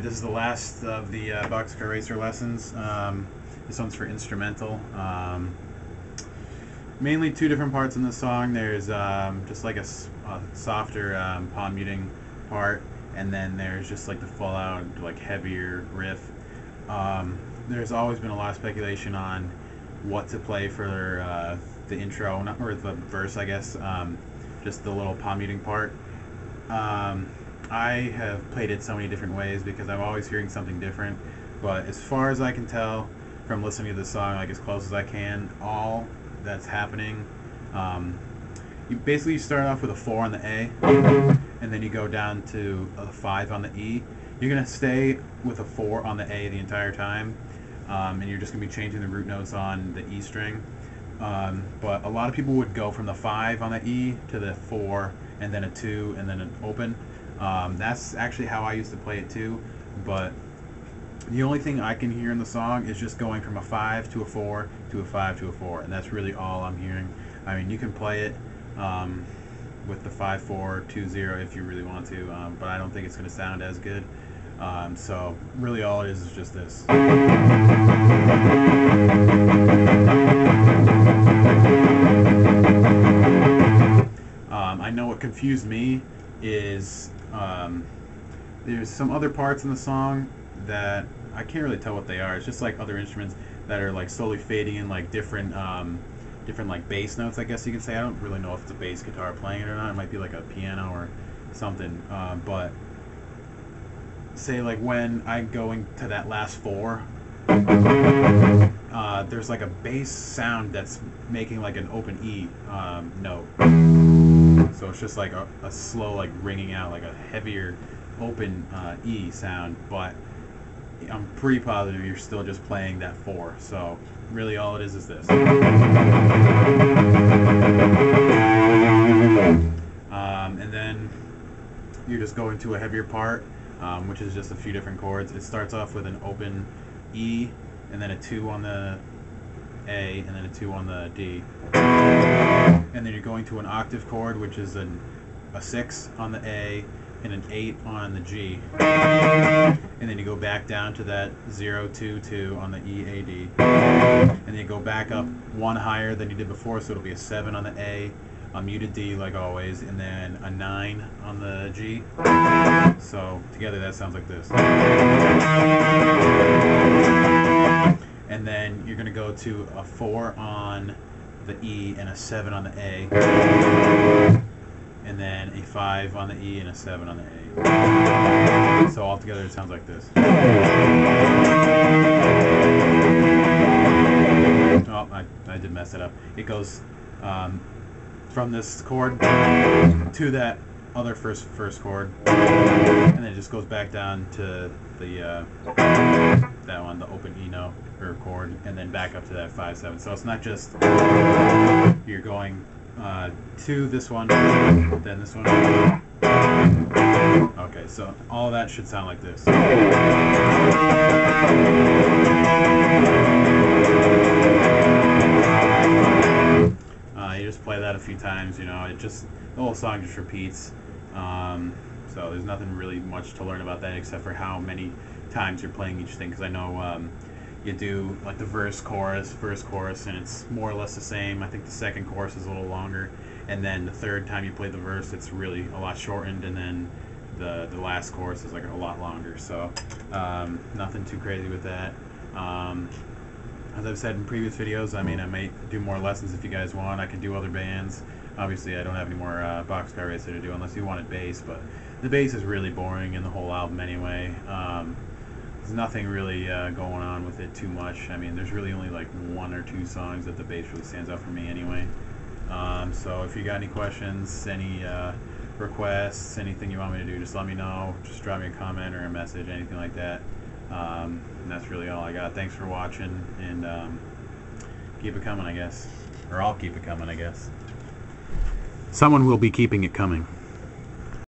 Alright, this is the last of the uh, Box Car Racer lessons. Um, this one's for instrumental. Um, mainly two different parts in the song. There's um, just like a, a softer um, palm muting part, and then there's just like the full out, like heavier riff. Um, there's always been a lot of speculation on what to play for uh, the intro, or the verse, I guess. Um, just the little palm muting part. Um, I have played it so many different ways because I'm always hearing something different. But as far as I can tell from listening to the song, like as close as I can, all that's happening, um, you basically start off with a four on the A, and then you go down to a five on the E. You're gonna stay with a four on the A the entire time, um, and you're just gonna be changing the root notes on the E string. Um, but a lot of people would go from the five on the E to the four, and then a two, and then an open. Um, that's actually how I used to play it too, but the only thing I can hear in the song is just going from a 5 to a 4 to a 5 to a 4, and that's really all I'm hearing. I mean, you can play it um, with the 5 4 2 0 if you really want to, um, but I don't think it's going to sound as good. Um, so, really, all it is is just this. I know what confused me is um, there's some other parts in the song that I can't really tell what they are. It's just like other instruments that are like slowly fading in like different um, different like bass notes. I guess you can say. I don't really know if it's a bass guitar playing it or not. It might be like a piano or something. Um, but say like when I go into that last four, uh, there's like a bass sound that's making like an open E um, note. So it's just like a, a, slow, like ringing out, like a heavier open uh, E sound. But I'm pretty positive you're still just playing that four. So really, all it is is this. Um, and then you're just going to a heavier part, um, which is just a few different chords. It starts off with an open E, and then a two on the a, and then a 2 on the D. And then you're going to an octave chord, which is an, a 6 on the A, and an 8 on the G. And then you go back down to that 0, 2, 2 on the E, A, D. And then you go back up one higher than you did before, so it'll be a 7 on the A, a muted D like always, and then a 9 on the G. So together that sounds like this and then you're going to go to a 4 on the E and a 7 on the A, and then a 5 on the E and a 7 on the A. So altogether it sounds like this. Oh, I, I did mess it up. It goes um, from this chord to that other first first chord, and then it just goes back down to the uh, that one, the open E note or chord, and then back up to that five seven. So it's not just you're going uh, to this one, then this one. Okay, so all that should sound like this. Uh, you just play that a few times, you know, it just, the whole song just repeats. Um, so there's nothing really much to learn about that except for how many times you're playing each thing. Because I know um, you do like the verse, chorus, verse, chorus, and it's more or less the same. I think the second chorus is a little longer, and then the third time you play the verse, it's really a lot shortened, and then the the last chorus is like a lot longer. So um, nothing too crazy with that. Um, as I've said in previous videos, I mean, I might do more lessons if you guys want. I can do other bands. Obviously, I don't have any more uh, Box Car Racer to do unless you wanted bass, but the bass is really boring in the whole album anyway. Um, there's nothing really uh, going on with it too much. I mean, there's really only like one or two songs that the bass really stands out for me anyway. Um, so if you got any questions, any uh, requests, anything you want me to do, just let me know. Just drop me a comment or a message, anything like that. Um, and that's really all I got. Thanks for watching, and um, keep it coming, I guess. Or I'll keep it coming, I guess. Someone will be keeping it coming.